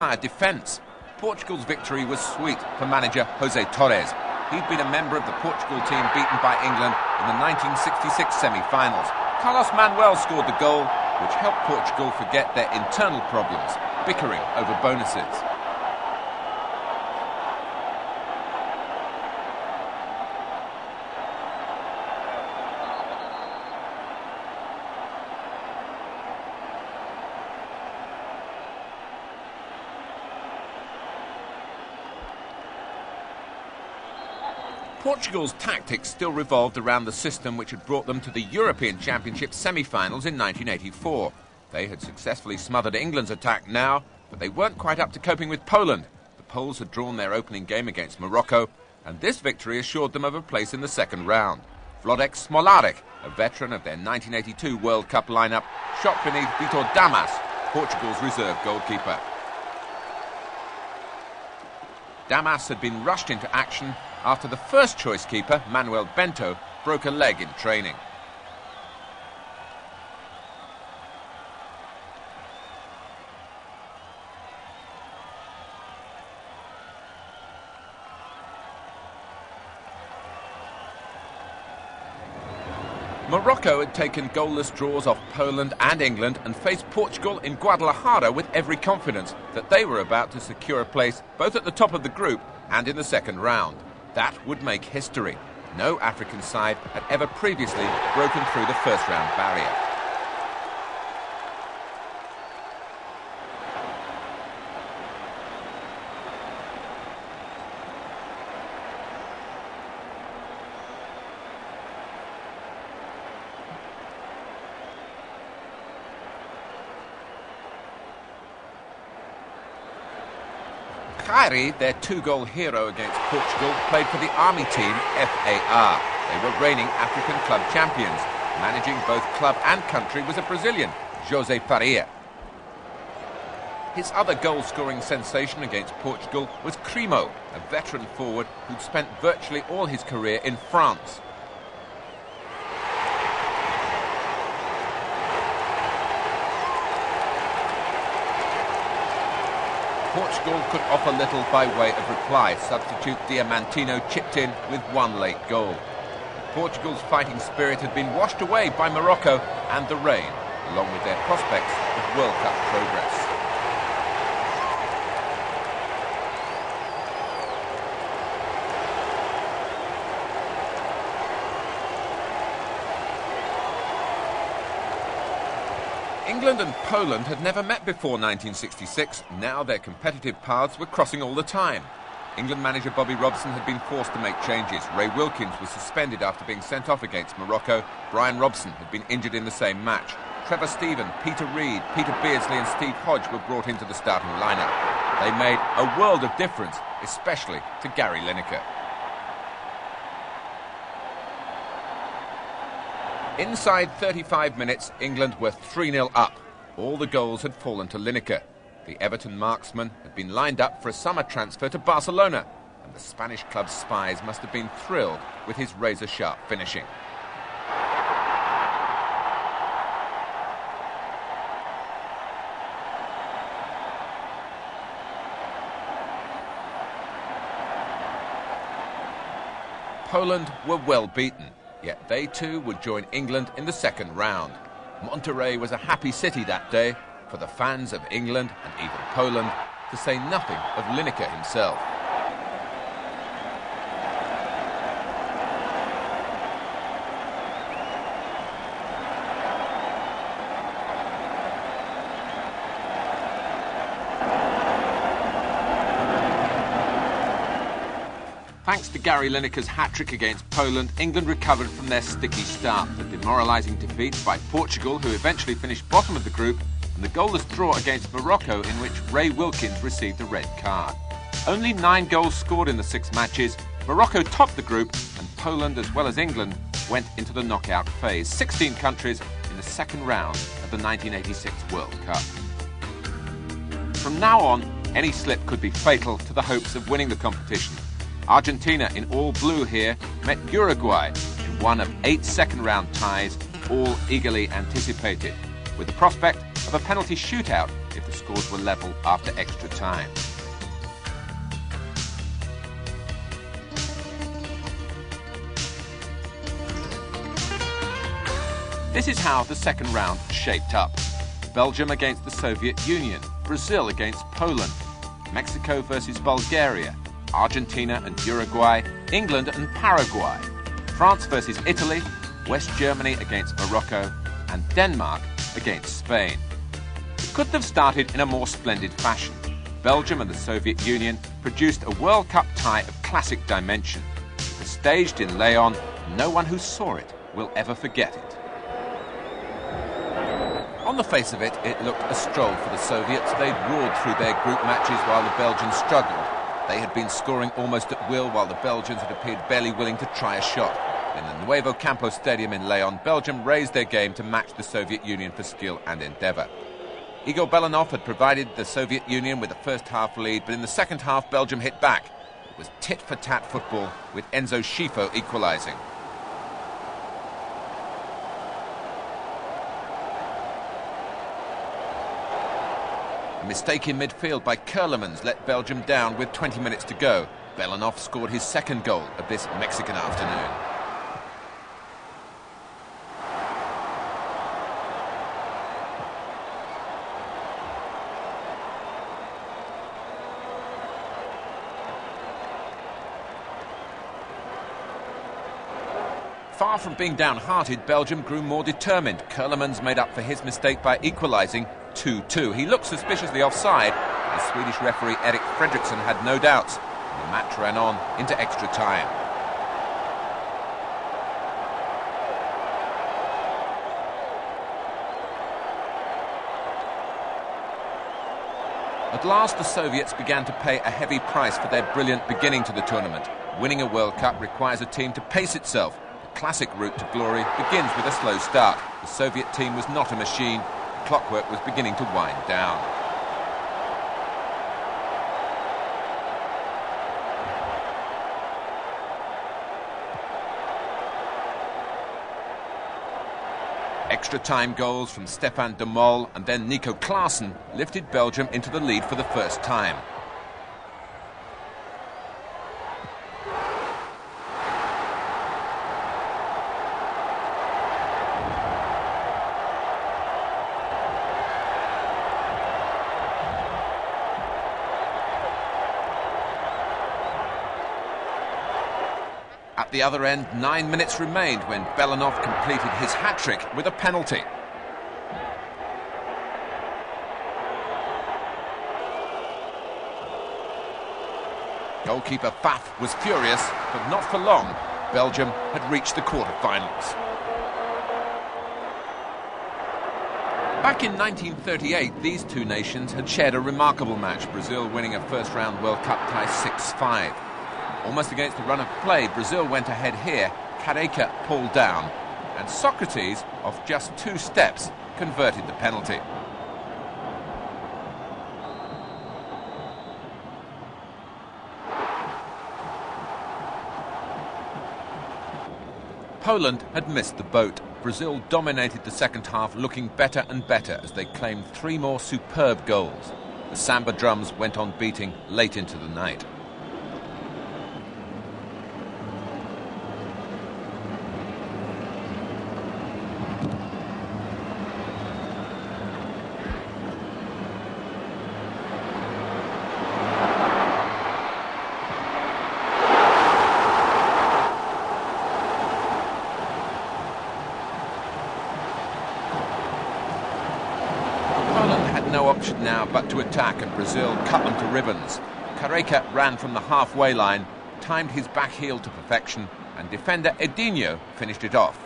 defence. Portugal's victory was sweet for manager Jose Torres. He'd been a member of the Portugal team beaten by England in the 1966 semi-finals. Carlos Manuel scored the goal, which helped Portugal forget their internal problems, bickering over bonuses. Portugal's tactics still revolved around the system which had brought them to the European Championship semi-finals in 1984. They had successfully smothered England's attack now, but they weren't quite up to coping with Poland. The Poles had drawn their opening game against Morocco, and this victory assured them of a place in the second round. Wlodek Smolarek, a veteran of their 1982 World Cup lineup, shot beneath Vitor Damas, Portugal's reserve goalkeeper. Damas had been rushed into action after the first choice keeper, Manuel Bento, broke a leg in training. Morocco had taken goalless draws off Poland and England and faced Portugal in Guadalajara with every confidence that they were about to secure a place both at the top of the group and in the second round. That would make history. No African side had ever previously broken through the first round barrier. Khairi, their two-goal hero against Portugal, played for the army team FAR. They were reigning African club champions. Managing both club and country was a Brazilian, Jose Faria. His other goal-scoring sensation against Portugal was Krimau, a veteran forward who'd spent virtually all his career in France. Portugal could offer little by way of reply. Substitute Diamantino chipped in with one late goal. Portugal's fighting spirit had been washed away by Morocco and the rain, along with their prospects of World Cup progress. England and Poland had never met before 1966. Now their competitive paths were crossing all the time. England manager Bobby Robson had been forced to make changes. Ray Wilkins was suspended after being sent off against Morocco. Bryan Robson had been injured in the same match. Trevor Steven, Peter Reid, Peter Beardsley and Steve Hodge were brought into the starting lineup. They made a world of difference, especially to Gary Lineker. Inside 35 minutes, England were 3-0 up. All the goals had fallen to Lineker. The Everton marksman had been lined up for a summer transfer to Barcelona, and the Spanish club's spies must have been thrilled with his razor-sharp finishing. Poland were well beaten. Yet they too would join England in the second round. Monterrey was a happy city that day for the fans of England and even Poland, to say nothing of Lineker himself. Thanks to Gary Lineker's hat-trick against Poland, England recovered from their sticky start. The demoralising defeat by Portugal, who eventually finished bottom of the group, and the goalless draw against Morocco, in which Ray Wilkins received a red card. Only nine goals scored in the six matches. Morocco topped the group, and Poland, as well as England, went into the knockout phase. 16 countries in the second round of the 1986 World Cup. From now on, any slip could be fatal to the hopes of winning the competition. Argentina in all blue here met Uruguay in one of eight second round ties, all eagerly anticipated, with the prospect of a penalty shootout if the scores were level after extra time. This is how the second round shaped up. Belgium against the Soviet Union, Brazil against Poland, Mexico versus Bulgaria, Argentina and Uruguay, England and Paraguay, France versus Italy, West Germany against Morocco, and Denmark against Spain. It couldn't have started in a more splendid fashion. Belgium and the Soviet Union produced a World Cup tie of classic dimension. Staged in Leon, no one who saw it will ever forget it. On the face of it, it looked a stroll for the Soviets. They'd roared through their group matches while the Belgians struggled. They had been scoring almost at will while the Belgians had appeared barely willing to try a shot. In the Nuevo Campo Stadium in Leon, Belgium raised their game to match the Soviet Union for skill and endeavour. Igor Belanov had provided the Soviet Union with a first half lead, but in the second half, Belgium hit back. It was tit for tat football, with Enzo Scifo equalising. A mistake in midfield by Ceulemans let Belgium down with 20 minutes to go. Belanov scored his second goal of this Mexican afternoon. Far from being downhearted, Belgium grew more determined. Ceulemans made up for his mistake by equalising 2-2. He looked suspiciously offside. The Swedish referee Erik Fredriksson had no doubts. The match ran on into extra time. At last, the Soviets began to pay a heavy price for their brilliant beginning to the tournament. Winning a World Cup requires a team to pace itself. The classic route to glory begins with a slow start. The Soviet team was not a machine. Clockwork was beginning to wind down. Extra time goals from Stéphane Demol and then Nico Claesen lifted Belgium into the lead for the first time. At the other end, nine minutes remained when Belanov completed his hat-trick with a penalty. Goalkeeper Pfaff was furious, but not for long. Belgium had reached the quarter-finals. Back in 1938, these two nations had shared a remarkable match, Brazil winning a first-round World Cup tie 6-5. Almost against the run of play, Brazil went ahead here. Careca pulled down. And Socrates, off just two steps, converted the penalty. Poland had missed the boat. Brazil dominated the second half, looking better and better as they claimed three more superb goals. The samba drums went on beating late into the night. No option now but to attack, and Brazil cut them to ribbons. Careca ran from the halfway line, timed his back heel to perfection, and defender Edinho finished it off.